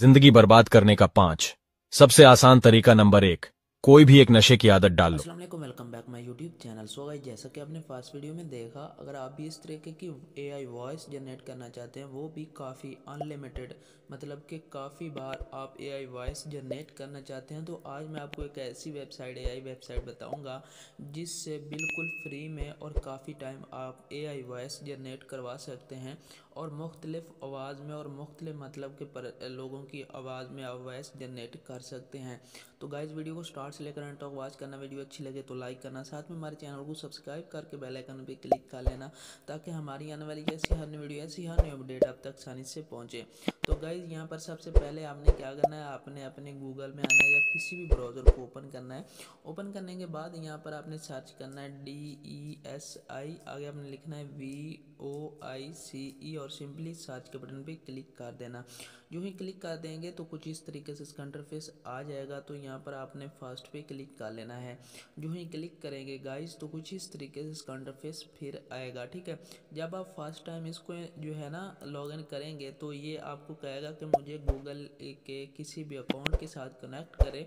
ज़िंदगी बर्बाद करने का पाँच। सबसे आसान तरीका नंबर एक, कोई भी एक नशे की आदत डाल लो। अस्सलाम वालेकुम back my YouTube channel so guys जैसा कि आपने फ़र्स्ट वीडियो में देखा, अगर आप भी इस तरीके की एआई वॉइस जनरेट करना चाहते हैं, वो भी काफ़ी अनलिमिटेड मतलब कि काफ़ी बार आप एआई वॉइस जनरेट करना चाहते हैं तो आज मैं आपको एक ऐसी वेबसाइट एआई वेबसाइट बताऊँगा, जिससे बिल्कुल फ्री में और काफ़ी टाइम आप एआई वॉइस जनरेट करवा सकते हैं। और मुख्तलिफ़ आवाज़ में और मुख्तलिफ़ मतलब के पर लोगों की आवाज़ में वॉइस जनरेट कर सकते हैं। तो गाइज़ वीडियो को स्टार्ट से लेकर एंड तक वॉच करना वीडियो अच्छी लगे तो लाइक करना। साथ में हमारे चैनल को सब्सक्राइब करके बेल आइकन क्लिक कर लेना, ताकि हमारी आने वाली ऐसी हर नई वीडियो ऐसी हर न्यू अपडेट आप तक आसानी से पहुँचे। तो गाइज़ यहाँ पर सबसे पहले आपने क्या करना है? आपने अपने गूगल में आना या किसी भी ब्राउज़र को ओपन करना है। ओपन करने के बाद यहाँ पर आपने सर्च करना है डी ई एस आई आगे आपने लिखना है वी ओ आई सी ई और सिंपली सर्च के बटन पे क्लिक कर देना। जो ही क्लिक कर देंगे तो कुछ इस तरीके से इसका इंटरफेस आ जाएगा तो यहाँ पर आपने फ़र्स्ट पे क्लिक कर लेना है। जो ही क्लिक करेंगे गाइस तो कुछ इस तरीके से इसका इंटरफेस फिर आएगा, ठीक है? जब आप फ़र्स्ट टाइम इसको जो है ना लॉगिन करेंगे तो ये आपको कहेगा कि मुझे गूगल के किसी भी अकाउंट के साथ कनेक्ट करें।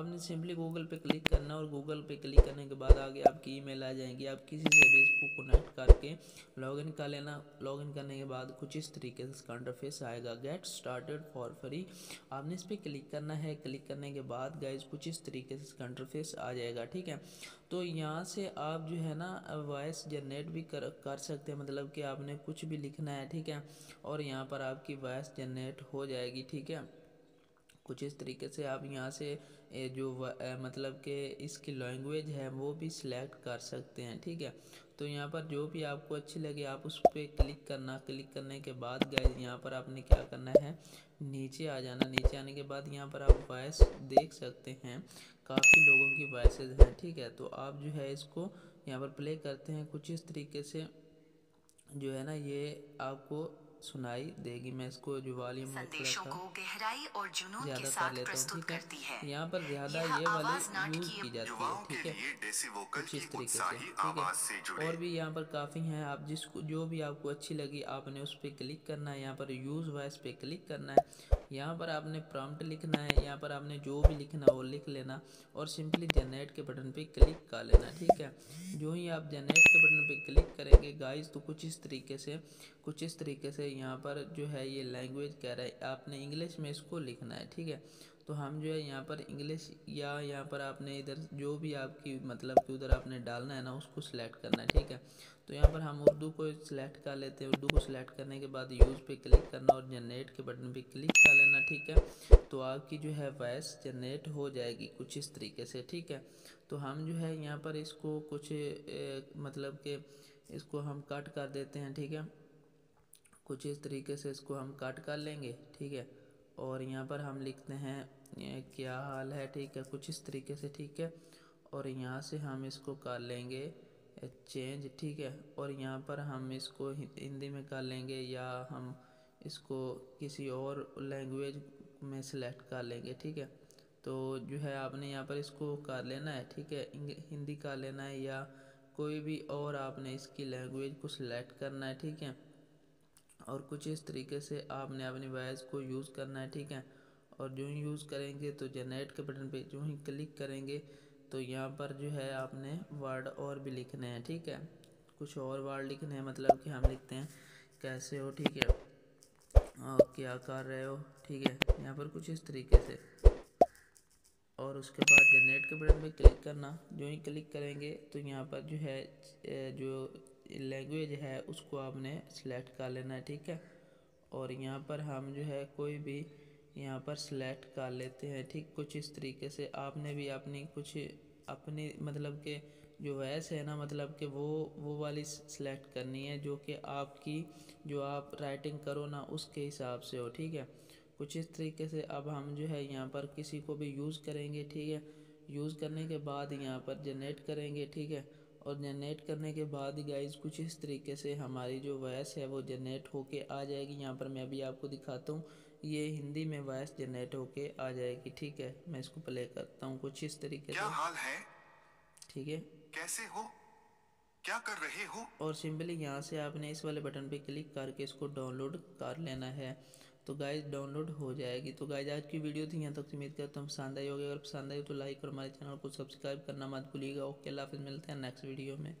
आपने सिंपली गूगल पे क्लिक करना और गूगल पे क्लिक करने के बाद आगे आपकी ईमेल आ जाएँगी। आप किसी से भी इसको कनेक्ट करके लॉगिन कर लेना। लॉगिन करने के बाद कुछ इस तरीके से इसका इंटरफेस आएगा। गेट स्टार्टेड फॉर फ्री आपने इस पर क्लिक करना है। क्लिक करने के बाद गाइज़ कुछ इस तरीके से इसका इंटरफेस आ जाएगा। ठीक है? तो यहाँ से आप जो है ना वॉइस जनरेट भी कर कर सकते हैं। मतलब कि आपने कुछ भी लिखना है। ठीक है? और यहाँ पर आपकी वॉइस जनरेट हो जाएगी। ठीक है? कुछ इस तरीके से आप यहाँ से जो मतलब कि इसकी लैंग्वेज है, वो भी सिलेक्ट कर सकते हैं, ठीक है? तो यहाँ पर जो भी आपको अच्छी लगे, आप उस पर क्लिक करना क्लिक करने के बाद गए यहाँ पर आपने क्या करना है? नीचे आ जाना। नीचे आने के बाद यहाँ पर आप वॉइस देख सकते हैं। काफ़ी लोगों की वॉइसेज हैं, ठीक है? तो आप जो है इसको यहाँ पर प्ले करते हैं। कुछ इस तरीके से जो है ना, ये आपको सुनाई देगी। मैं इसको जो वॉल्यूम संदेशों को गहराई और जुनून के साथ प्रस्तुत करती है। यहाँ पर ज़्यादा ये वाली यूज़ की जाती है ठीक है? कुछ इस तरीके से ठीक है? और भी यहाँ पर काफ़ी हैं आप जिसको जो भी आपको अच्छी लगी आपने उस पर क्लिक करना है यहाँ पर यूज़ वॉइस पे क्लिक करना है। यहाँ पर आपने प्रॉम्प्ट लिखना है यहाँ पर आपने जो भी लिखना वो लिख लेना और सिंपली जनरेट के बटन पे क्लिक कर लेना ठीक है? जो ही आप जनरेट के बटन पे क्लिक करेंगे गाइस तो कुछ इस तरीके से कुछ इस तरीके से यहाँ पर जो है ये लैंग्वेज कह रहा है आपने इंग्लिश में इसको लिखना है ठीक है? तो हम जो है यहाँ पर इंग्लिश या यहाँ पर आपने इधर जो भी आपकी मतलब कि उधर आपने डालना है ना उसको सिलेक्ट करना है ठीक है? तो यहाँ पर हम उर्दू को सिलेक्ट कर लेते हैं। उर्दू को सिलेक्ट करने के बाद यूज़ पे क्लिक करना और जनरेट के बटन पे क्लिक कर लेना ठीक है? तो आपकी जो है वॉइस जनरेट हो जाएगी कुछ इस तरीके से ठीक है? तो हम जो है यहाँ पर इसको कुछ ए, मतलब के इसको हम कट कर देते हैं ठीक है? कुछ इस तरीके से इसको हम कट कर लेंगे, ठीक है? और यहाँ पर हम लिखते हैं क्या हाल है, ठीक है? कुछ इस तरीके से, ठीक है? और यहाँ से हम इसको कर लेंगे चेंज ठीक है? और यहाँ पर हम इसको हिंदी में कर लेंगे या हम इसको किसी और लैंग्वेज में सेलेक्ट कर लेंगे, ठीक है? तो जो है आपने यहाँ पर इसको कर लेना है, ठीक है? हिंदी कर लेना है या कोई भी और आपने इसकी लैंग्वेज को सिलेक्ट करना है, ठीक है? और कुछ इस तरीके से आपने अपने वॉइस को यूज़ करना है, ठीक है? और जो ही यूज़ करेंगे तो जनरेट के बटन पे जो ही क्लिक करेंगे तो यहाँ पर जो है आपने वर्ड और भी लिखने हैं, ठीक है? कुछ और वर्ड लिखने हैं मतलब कि हम लिखते हैं, कैसे हो, ठीक है? और क्या कर रहे हो, ठीक है? यहाँ पर कुछ इस तरीके से। और उसके बाद जनरेट के बटन पे क्लिक करना, जो ही क्लिक करेंगे तो यहाँ पर जो है जो लैंग्वेज है, उसको आपने सेलेक्ट कर लेना है, ठीक है? और यहाँ पर हम जो है कोई भी यहाँ पर सेलेक्ट कर लेते हैं, ठीक? कुछ इस तरीके से आपने भी अपनी कुछ अपनी मतलब के जो वैस है ना मतलब कि वो वो वाली सेलेक्ट करनी है, जो कि आपकी, जो आप राइटिंग करो ना, उसके हिसाब से हो, ठीक है? कुछ इस तरीके से अब हम जो है यहाँ पर किसी को भी यूज़ करेंगे, ठीक है? यूज़ करने के बाद यहाँ पर जनरेट करेंगे, ठीक है? और जनरेट करने के बाद गाइज़ कुछ इस तरीके से हमारी जो वॉइस है वो जनरेट होके आ जाएगी। यहाँ पर मैं अभी आपको दिखाता हूँ। ये हिंदी में वॉइस जनरेट होके आ जाएगी। ठीक है? मैं इसको प्ले करता हूँ कुछ इस तरीके क्या से। हाल है? ठीक है? कैसे हो? क्या कर रहे हो? और सिंपली यहाँ से आपने इस वाले बटन पे क्लिक करके इसको डाउनलोड कर लेना है। तो गाइज़ डाउनलोड हो जाएगी। तो गाइज़ आज की वीडियो थी, यहाँ तक उम्मीद करता हूँ पसंद आई होगी। अगर पसंद आई तो लाइक और हमारे चैनल को सब्सक्राइब करना मत भूलिएगा। ओके अल्लाह हाफिज़, मिलते हैं नेक्स्ट वीडियो में।